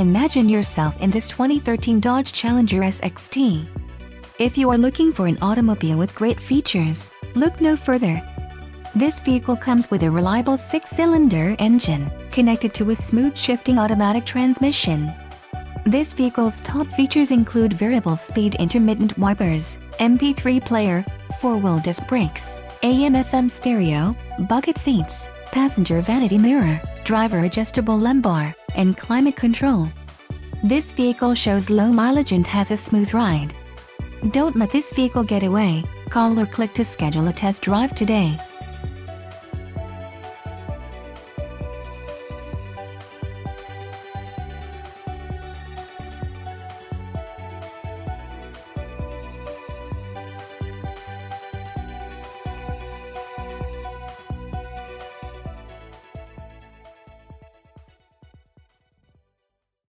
Imagine yourself in this 2013 Dodge Challenger SXT. If you are looking for an automobile with great features, look no further. This vehicle comes with a reliable six-cylinder engine, connected to a smooth shifting automatic transmission. This vehicle's top features include variable speed intermittent wipers, MP3 player, four-wheel disc brakes, AM-FM stereo, bucket seats, passenger vanity mirror, driver adjustable lumbar, and climate control. This vehicle shows low mileage and has a smooth ride. Don't let this vehicle get away. Call or click to schedule a test drive today.